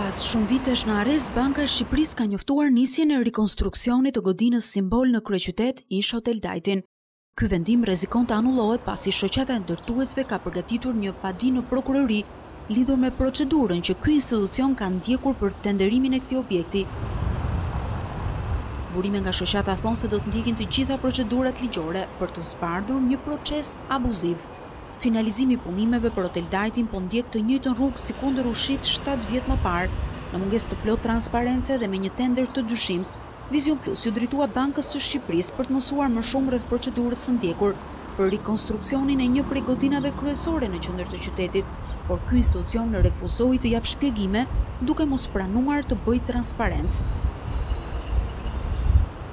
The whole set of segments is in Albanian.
Pas shumë vitesh në arrest, Banka e Shqipërisë ka njoftuar nisjen e rikonstruksionit të godinës simbol në kryeqytet, ish Hotel Dajtin. Ky vendim rrezikon të anullohet pasi Shoqata e Ndërtuesve ka përgatitur një padi në prokurori lidhur me procedurën që ky institucion ka ndjekur për tenderimin e këtij objekti. Burime nga shoqata thonë se do të ndjekin të gjitha procedurat ligjore për të zbardhur një proces abuziv. Finalizimi i punimeve për Hotel Dajtin po ndjek të njëjtën rrugë sikundër u shit shtatë vjet më parë, në mungesë të plotë transparence dhe me një tender të dyshimtë. Vizion Plus iu drejtua Bankës së Shqipërisë për të mësuar më shumë rreth procedurës së ndjekur për rikonstruksionin e një prej godinave kryesore në qendër të qytetit, por ky institucion na refuzoi të japë shpjegime, duke mos pranuar të bëjë transparencë.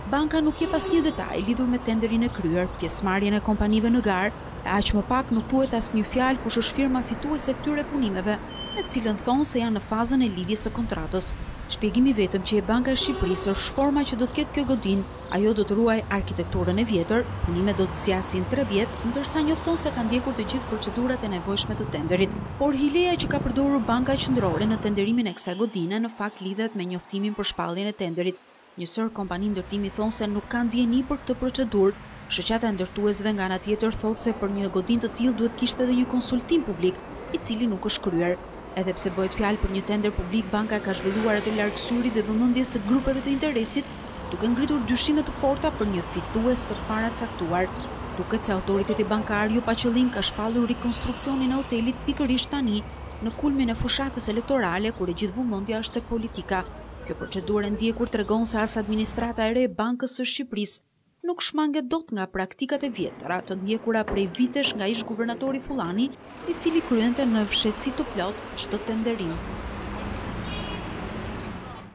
Banka nuk jep asnjë detaj lidhur me tenderin e kryer, pjesëmarrjen e kompanive në garë, E aq më pak nuk thuhet asnjë fjalë kush është firma fituese e këtyre punimeve, me të cilën thonë se janë në fazën e lidhjes së kontratës. Shpjegimi i vetëm që jep Banka e Shqipërisë është forma që do të ketë kjo godinë, ajo do të ruajë arkitekturën e vjetër, punimet do të zgjasin tre vjet, ndërsa njofton se ka ndjekur të gjithë procedurat e nevojshme të tenderit. Por hileja që ka përdorur Banka Qendrore në tenderimin e kësaj godine në fakt lidhet me njoftimin për shpalljen e tenderit, Një sërë kompani ndërtimi thonë se nuk kanë dijeni për këtë procedurë. Shoqata e ndërtuesve nga ana tjetër thotë se për një godinë të tillë duhet të kishte edhe një konsultim publik, i cili nuk është kryer. Edhe pse bëhet fjalë për një tender publik, banka e ka zhvilluar atë larg syrit dhe vëmendjes së grupeve të interesit, duke ngritur dyshime të forta për një fitues të paracaktuar. Duket se Autoriteti Bankar jo pa qëllim ka shpallur rikonstruksionin e hotelit pikërisht tani, në kulmin e fushatës elektorale kur e gjithë vëmendja është tek politika. Kjo procedurë e ndjekur tregon se as administrata e re e Bankës së Shqipërisë nuk shmanget dot nga praktikat e vjetra të ndjekura prej vitesh nga ish-guvernatori Fullani, i cili kryente në fshehtësi të plotë çdo tenderim.